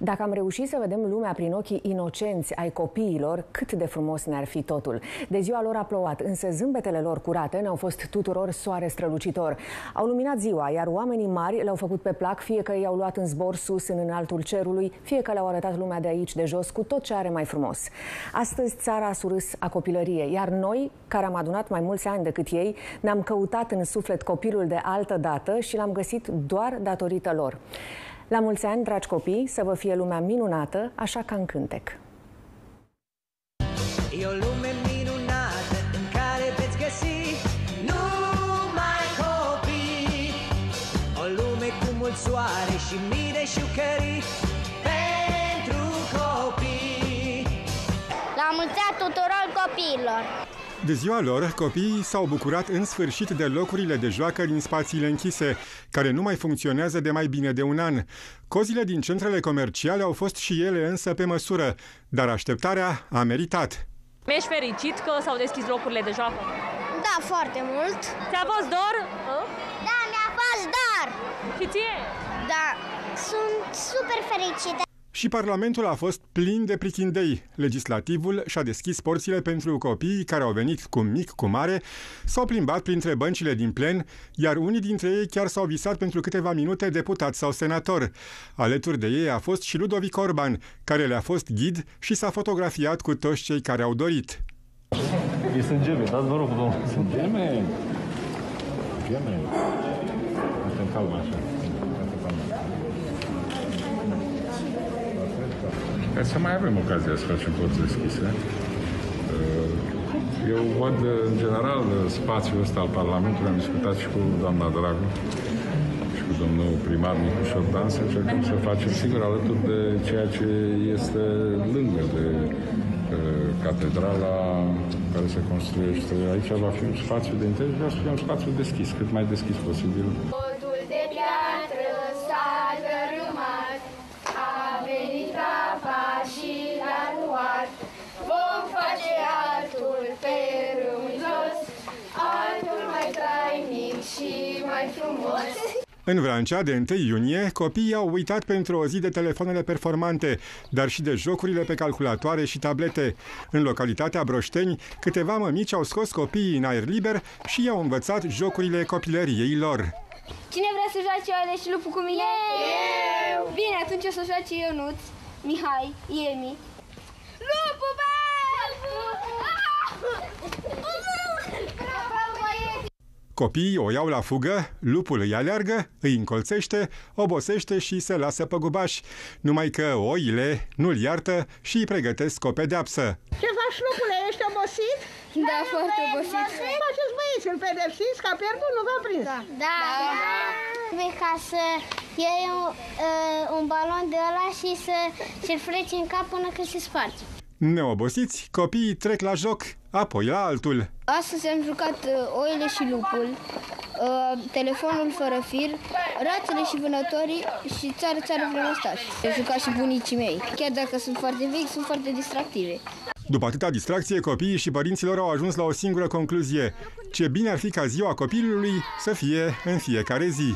Dacă am reușit să vedem lumea prin ochii inocenți ai copiilor, cât de frumos ne-ar fi totul. De ziua lor a plouat, însă zâmbetele lor curate ne-au fost tuturor soare strălucitor. Au luminat ziua, iar oamenii mari le-au făcut pe plac, fie că i-au luat în zbor sus în înaltul cerului, fie că le-au arătat lumea de aici, de jos, cu tot ce are mai frumos. Astăzi țara a surâs a copilăriei, iar noi, care am adunat mai mulți ani decât ei, ne-am căutat în suflet copilul de altă dată și l-am găsit doar datorită lor. La mulți ani, dragi copii, să vă fie lumea minunată, așa ca în cântec. E o lume minunată în care veți găsi numai copii O lume cu mult soare și mii de șucării pentru copii La mulți ani tuturor copiilor! De ziua lor, copiii s-au bucurat în sfârșit de locurile de joacă din spațiile închise, care nu mai funcționează de mai bine de un an. Cozile din centrele comerciale au fost și ele însă pe măsură, dar așteptarea a meritat. Ești fericit că s-au deschis locurile de joacă? Da, foarte mult. Ți-a fost dor? Da, mi-a fost dor. Și ție? Da, sunt super fericită. Și Parlamentul a fost plin de prichindei. Legislativul și-a deschis porțile pentru copiii care au venit cu mic, cu mare, s-au plimbat printre băncile din plen, iar unii dintre ei chiar s-au visat pentru câteva minute deputat sau senator. Alături de ei a fost și Ludovic Orban, care le-a fost ghid și s-a fotografiat cu toți cei care au dorit. E sunt geme, dați vă rog, domnul. Sunt geme? Geme. Uite, calm așa. Ca să mai avem ocazia să facem porți deschise. Uh, eu văd, în general, spațiul ăsta al Parlamentului, am discutat și cu doamna Dragu și cu domnul primar Nicu Șordan, să încercăm să facem, sigur, alături de ceea ce este lângă de uh, catedrala care se construiește. Aici va fi un spațiu de interes, vreau să fie un spațiu deschis, cât mai deschis posibil. În Vrancea, de 1 iunie, copiii au uitat pentru o zi de telefoanele performante, dar și de jocurile pe calculatoare și tablete. În localitatea Broșteni, câteva mămici au scos copiii în aer liber și i-au învățat jocurile copilăriei lor. Cine vrea să joace ale și lupul cu mine? Eu! Bine, atunci o să joace Ionuț, Mihai, Iemi. Lupul, bă! Copiii o iau la fugă, lupul îi aleargă, îi încolțește, obosește și se lasă pe gubaș. Numai că oile nu-l iartă și îi pregătesc o pedeapsă. Ce faci, lupule? Ești obosit? Da, foarte obosit. Faceți băieți, îl pedepsiți, că a pierdut, nu v-a prins. Da. Da. da. Ca să iei un, uh, un balon de ăla și să se freci în cap până când se sparge. Neobosiți, copiii trec la joc, apoi la altul. Astăzi am jucat uh, oile și lupul, uh, telefonul fără fir, rațele și vânătorii și țară, țară vrămăstaș. Am jucat și bunicii mei. Chiar dacă sunt foarte vechi, sunt foarte distractive. După atâta distracție, copiii și părinților au ajuns la o singură concluzie. Ce bine ar fi ca ziua copilului să fie în fiecare zi.